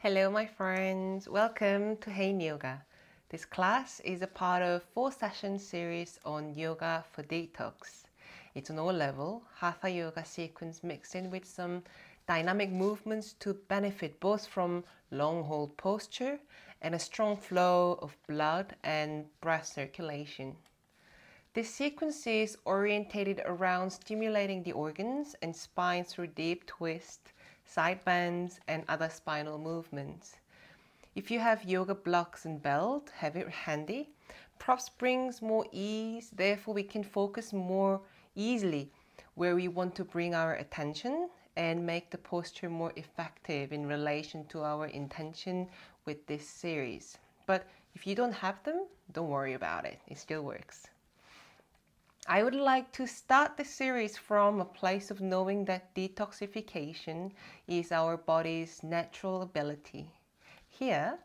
Hello, my friends. Welcome to Haein Yoga. This class is a part of four session series on yoga for detox. It's an all-level hatha yoga sequence mixed in with some dynamic movements to benefit both from long hold posture and a strong flow of blood and breath circulation. This sequence is orientated around stimulating the organs and spine through deep twist, side bends, and other spinal movements. If you have yoga blocks and belt, have it handy. Props brings more ease, therefore we can focus more easily where we want to bring our attention and make the posture more effective in relation to our intention with this series. But if you don't have them, don't worry about it, it still works. I would like to start the series from a place of knowing that detoxification is our body's natural ability. Here,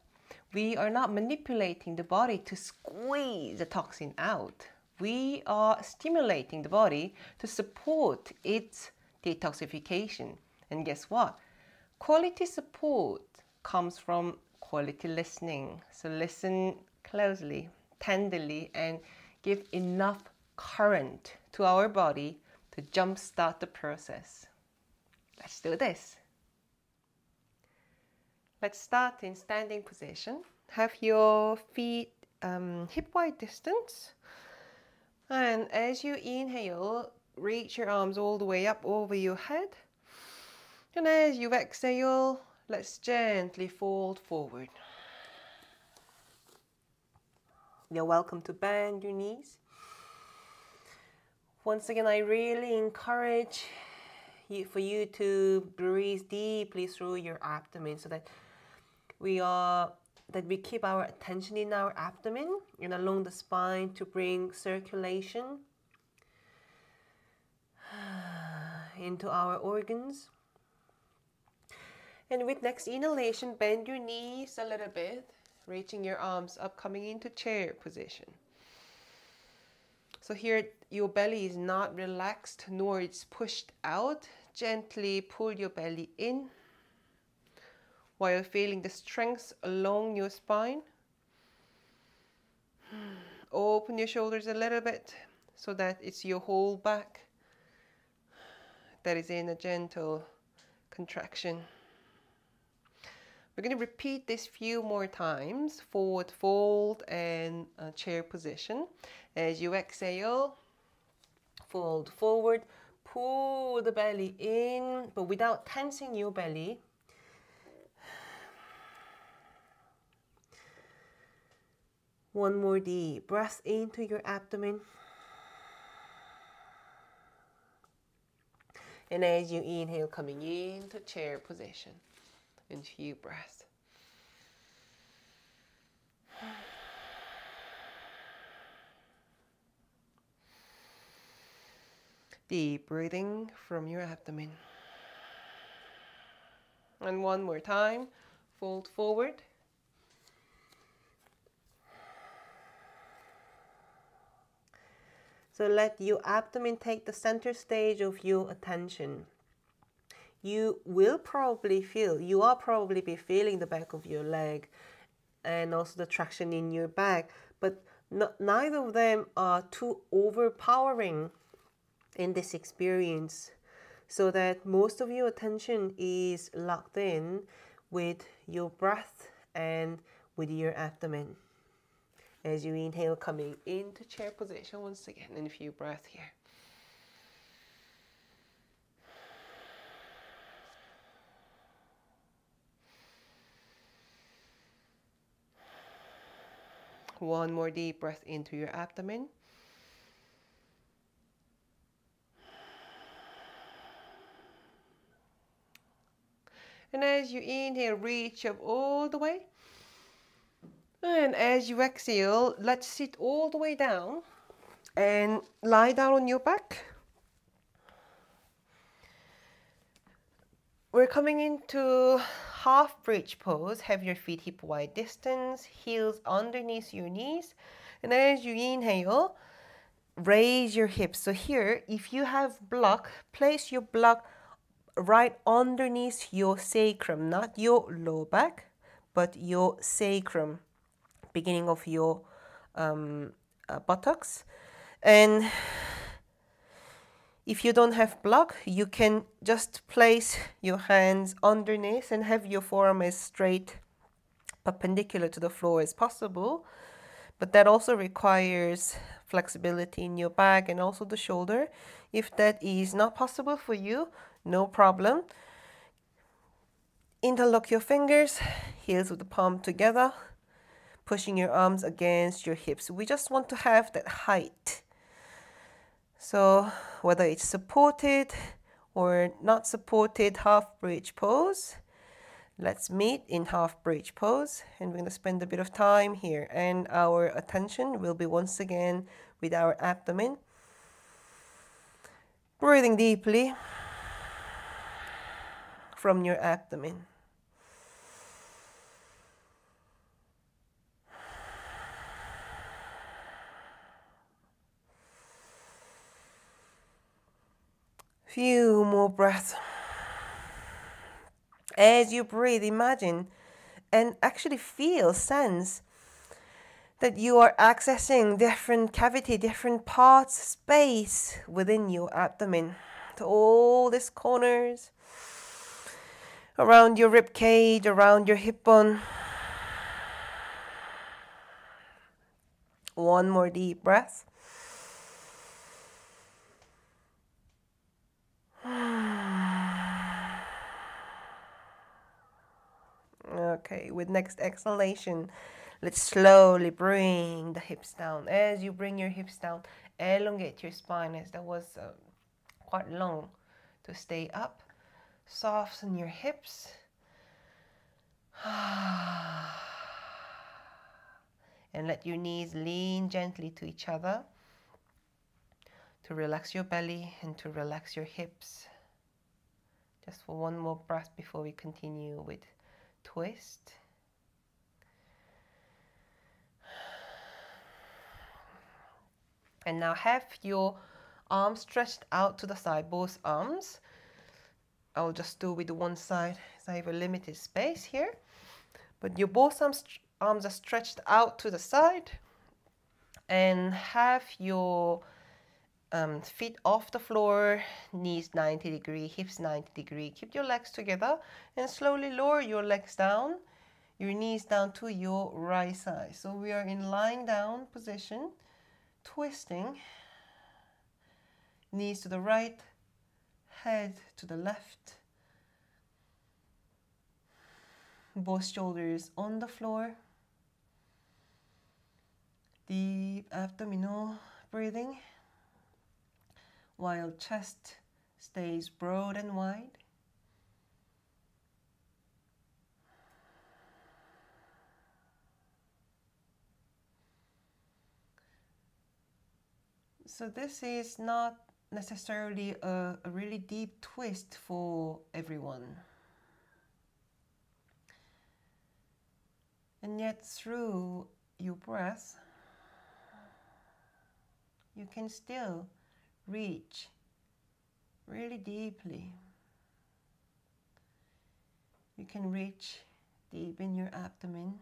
we are not manipulating the body to squeeze the toxin out. We are stimulating the body to support its detoxification. And guess what? Quality support comes from quality listening. So listen closely, tenderly, and give enough current to our body to jumpstart the process. Let's do this. Let's start in standing position. Have your feet um, hip wide distance. And as you inhale, reach your arms all the way up over your head. And as you exhale, let's gently fold forward. You're welcome to bend your knees once again, I really encourage you, for you to breathe deeply through your abdomen so that we are that we keep our attention in our abdomen and along the spine to bring circulation into our organs. And with next inhalation, bend your knees a little bit, reaching your arms up, coming into chair position. So here your belly is not relaxed nor it's pushed out. Gently pull your belly in while feeling the strength along your spine. Open your shoulders a little bit so that it's your whole back that is in a gentle contraction. We're going to repeat this few more times, forward fold and uh, chair position. As you exhale, fold forward, pull the belly in, but without tensing your belly. One more deep breath into your abdomen. And as you inhale, coming into chair position and few breath. Deep breathing from your abdomen. And one more time, fold forward. So let your abdomen take the center stage of your attention you will probably feel, you are probably be feeling the back of your leg and also the traction in your back, but no, neither of them are too overpowering in this experience so that most of your attention is locked in with your breath and with your abdomen. As you inhale, coming into chair position once again, and a few breaths here. One more deep breath into your abdomen. And as you inhale, reach up all the way. And as you exhale, let's sit all the way down and lie down on your back. We're coming into half bridge pose. Have your feet hip wide distance, heels underneath your knees. And as you inhale, raise your hips. So here, if you have block, place your block right underneath your sacrum, not your low back, but your sacrum, beginning of your um, uh, buttocks. And if you don't have block, you can just place your hands underneath and have your forearm as straight perpendicular to the floor as possible. But that also requires flexibility in your back and also the shoulder. If that is not possible for you, no problem. Interlock your fingers, heels with the palm together, pushing your arms against your hips. We just want to have that height. So whether it's supported or not supported half bridge pose, let's meet in half bridge pose and we're going to spend a bit of time here and our attention will be once again with our abdomen. Breathing deeply from your abdomen. Few more breaths. As you breathe, imagine and actually feel, sense that you are accessing different cavity, different parts, space within your abdomen. To all these corners, around your rib cage, around your hip bone. One more deep breath. Okay, with next exhalation, let's slowly bring the hips down. As you bring your hips down, elongate your spine as that was uh, quite long to stay up. Soften your hips. and let your knees lean gently to each other to relax your belly and to relax your hips. Just for one more breath before we continue with twist. And now have your arms stretched out to the side, both arms. I'll just do with one side as I have a limited space here. But your both arms, arms are stretched out to the side and have your um, feet off the floor, knees 90 degree, hips 90 degree. Keep your legs together and slowly lower your legs down, your knees down to your right side. So we are in lying down position, twisting, knees to the right, head to the left. Both shoulders on the floor. Deep abdominal breathing while chest stays broad and wide. So this is not necessarily a, a really deep twist for everyone. And yet through your breath, you can still reach really deeply. You can reach deep in your abdomen.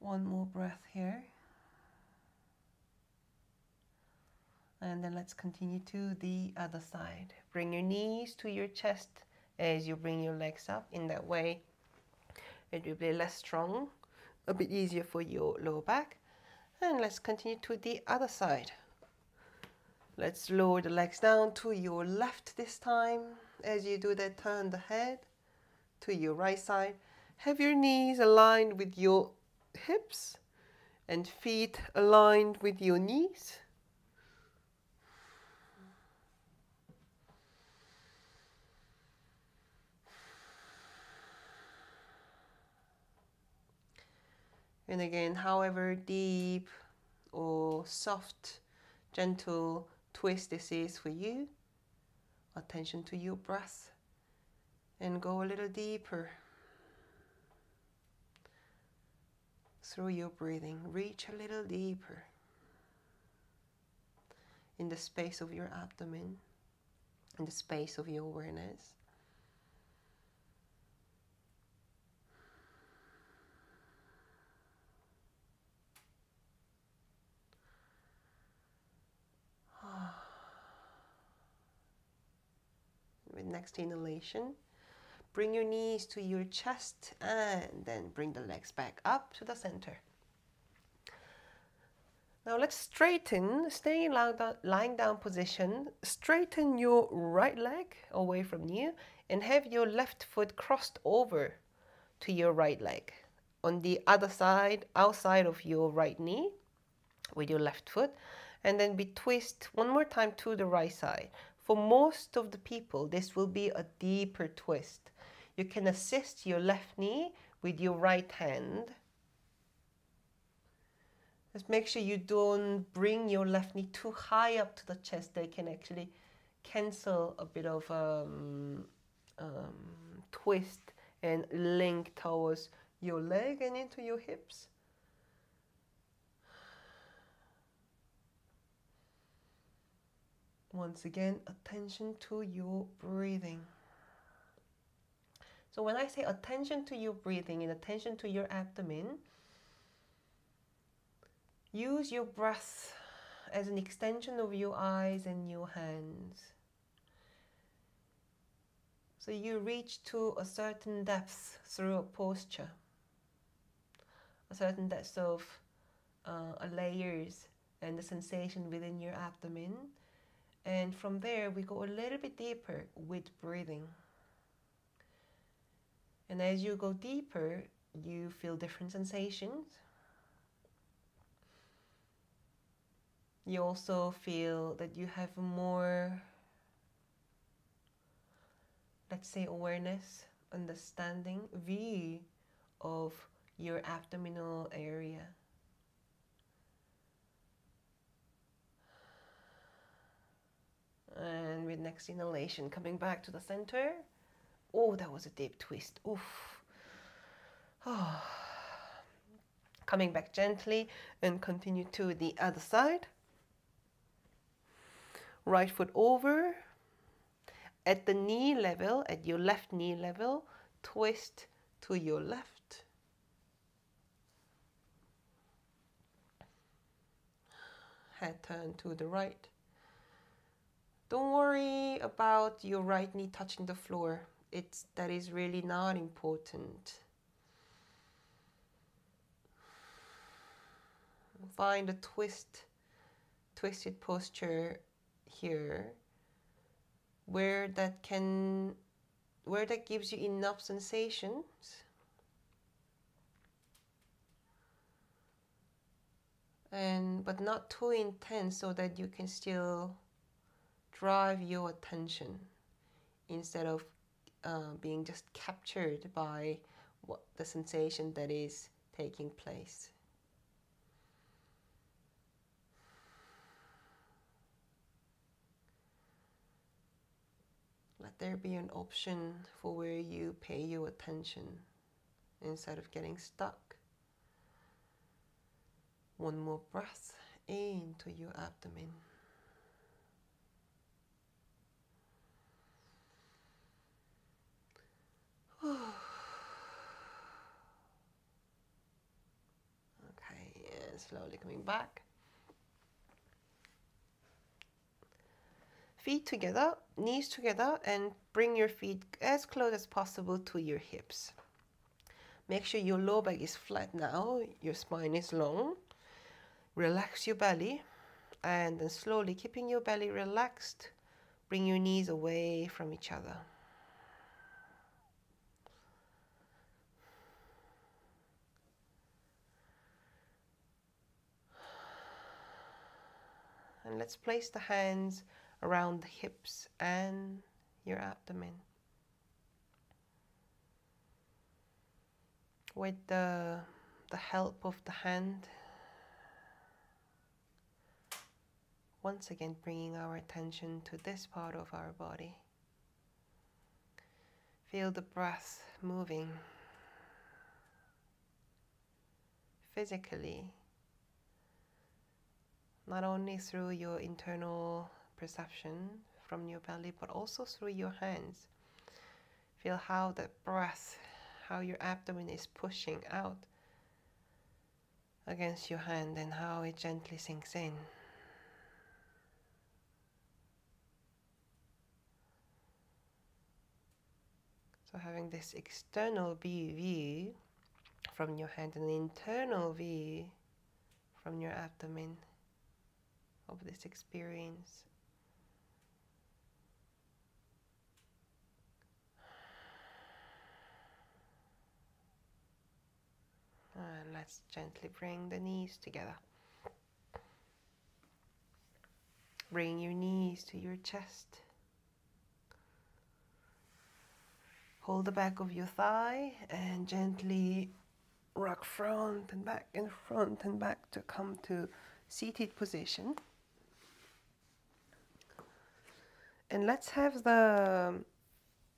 One more breath here. And then let's continue to the other side. Bring your knees to your chest as you bring your legs up in that way it will be less strong a bit easier for your lower back. And let's continue to the other side. Let's lower the legs down to your left this time. As you do that turn the head to your right side. Have your knees aligned with your hips and feet aligned with your knees And again, however deep or soft, gentle twist this is for you, attention to your breath and go a little deeper. through your breathing. Reach a little deeper in the space of your abdomen, in the space of your awareness. Next inhalation, bring your knees to your chest and then bring the legs back up to the center. Now let's straighten, stay in lying down position, straighten your right leg away from you and have your left foot crossed over to your right leg. On the other side, outside of your right knee with your left foot and then be twist one more time to the right side. For most of the people, this will be a deeper twist. You can assist your left knee with your right hand just make sure you don't bring your left knee too high up to the chest. They can actually cancel a bit of um, um, twist and link towards your leg and into your hips. Once again, attention to your breathing. So when I say attention to your breathing and attention to your abdomen, Use your breath as an extension of your eyes and your hands. So you reach to a certain depth through a posture, a certain depth of uh, layers and the sensation within your abdomen. And from there, we go a little bit deeper with breathing. And as you go deeper, you feel different sensations. you also feel that you have more, let's say, awareness, understanding, view of your abdominal area. And with next inhalation, coming back to the center. Oh, that was a deep twist. Oof. Oh. Coming back gently and continue to the other side right foot over at the knee level, at your left knee level, twist to your left. Head turn to the right. Don't worry about your right knee touching the floor. It's that is really not important. Find a twist, twisted posture here where that can where that gives you enough sensations and but not too intense so that you can still drive your attention instead of uh, being just captured by what the sensation that is taking place. let there be an option for where you pay your attention instead of getting stuck. One more breath into your abdomen. Okay, and slowly coming back. feet together, knees together, and bring your feet as close as possible to your hips. Make sure your lower back is flat now, your spine is long. Relax your belly, and then slowly keeping your belly relaxed, bring your knees away from each other. And let's place the hands around the hips and your abdomen. With the, the help of the hand, once again bringing our attention to this part of our body. Feel the breath moving. physically, not only through your internal perception from your belly, but also through your hands. Feel how the breath, how your abdomen is pushing out against your hand and how it gently sinks in. So having this external view from your hand and an internal view from your abdomen of this experience. And let's gently bring the knees together. Bring your knees to your chest. Hold the back of your thigh and gently rock front and back and front and back to come to seated position. And let's have the,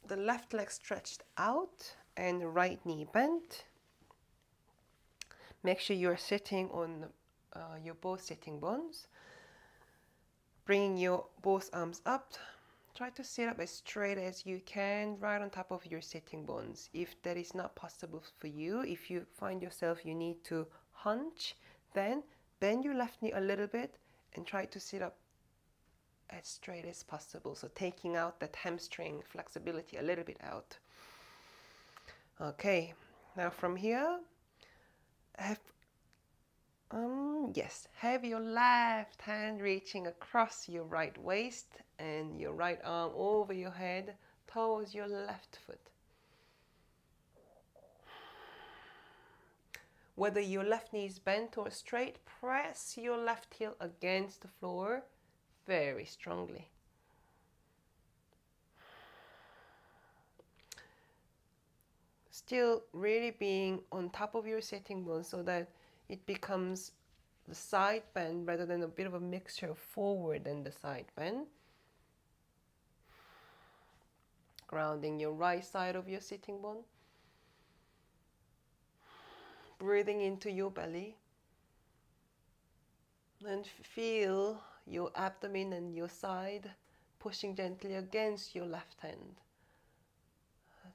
the left leg stretched out and right knee bent. Make sure you're sitting on uh, your both sitting bones. Bringing your both arms up, Try to sit up as straight as you can, right on top of your sitting bones. If that is not possible for you, if you find yourself you need to hunch, then bend your left knee a little bit and try to sit up as straight as possible. So taking out that hamstring flexibility a little bit out. Okay, now from here, have um, yes, have your left hand reaching across your right waist and your right arm over your head towards your left foot. Whether your left knee is bent or straight, press your left heel against the floor very strongly. Still really being on top of your sitting bone so that it becomes the side bend rather than a bit of a mixture of forward and the side bend. Grounding your right side of your sitting bone. Breathing into your belly. And feel your abdomen and your side pushing gently against your left hand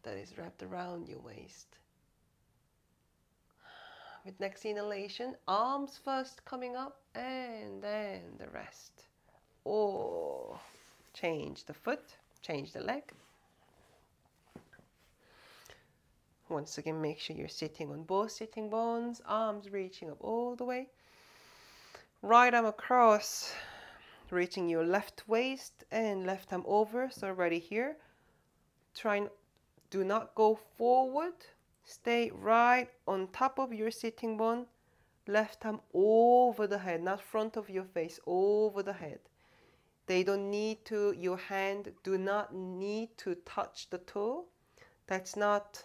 that is wrapped around your waist with next inhalation, arms first coming up and then the rest. Or change the foot, change the leg. Once again, make sure you're sitting on both sitting bones, arms reaching up all the way. Right arm across, reaching your left waist and left arm over. So ready here. Try do not go forward Stay right on top of your sitting bone, left arm over the head, not front of your face, over the head. They don't need to, your hand do not need to touch the toe. That's not,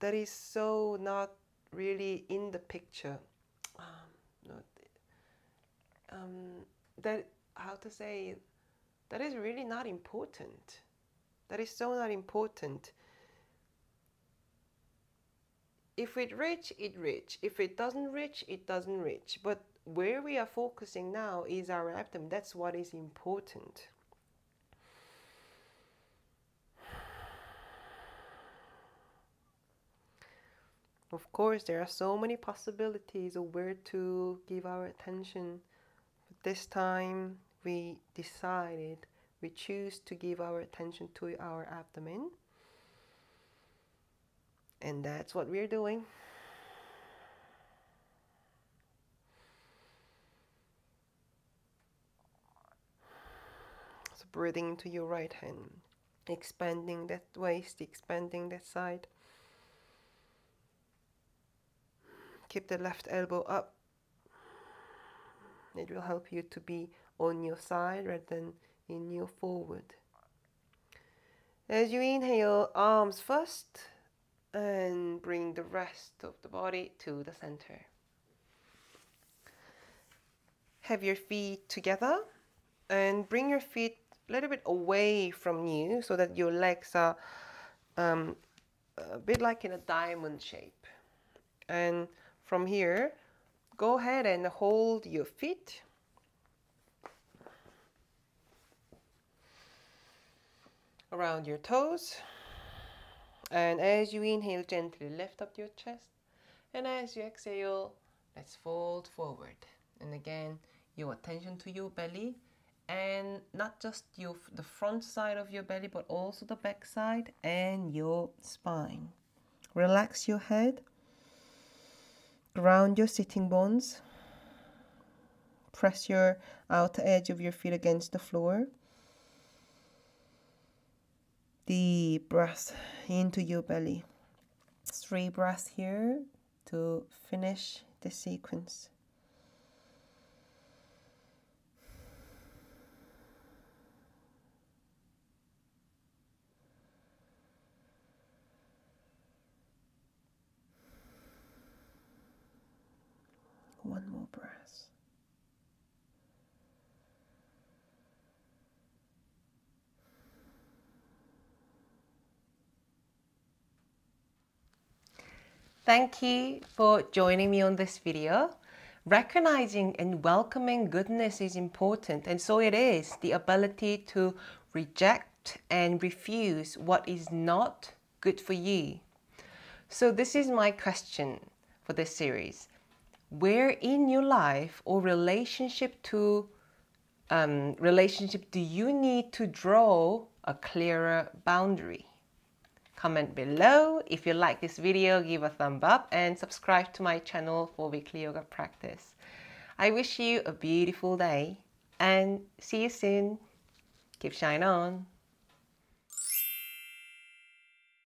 that is so not really in the picture. Um, um, that, how to say, that is really not important. That is so not important if it reach, it reach. If it doesn't reach, it doesn't reach. But where we are focusing now is our abdomen. That's what is important. Of course, there are so many possibilities of where to give our attention. This time, we decided, we choose to give our attention to our abdomen. And that's what we're doing. So breathing into your right hand, expanding that waist, expanding that side. Keep the left elbow up. It will help you to be on your side rather than in your forward. As you inhale, arms first, and bring the rest of the body to the center. Have your feet together and bring your feet a little bit away from you so that your legs are um, a bit like in a diamond shape. And from here, go ahead and hold your feet. Around your toes. And as you inhale, gently lift up your chest. And as you exhale, let's fold forward. And again, your attention to your belly and not just your the front side of your belly but also the back side and your spine. Relax your head. Ground your sitting bones. Press your outer edge of your feet against the floor. Deep breath into your belly. Three breaths here to finish the sequence. One more breath. Thank you for joining me on this video. Recognizing and welcoming goodness is important, and so it is the ability to reject and refuse what is not good for you. So, this is my question for this series. Where in your life or relationship to um, relationship do you need to draw a clearer boundary? Comment below. If you like this video, give a thumb up and subscribe to my channel for weekly yoga practice. I wish you a beautiful day and see you soon. Keep shine on.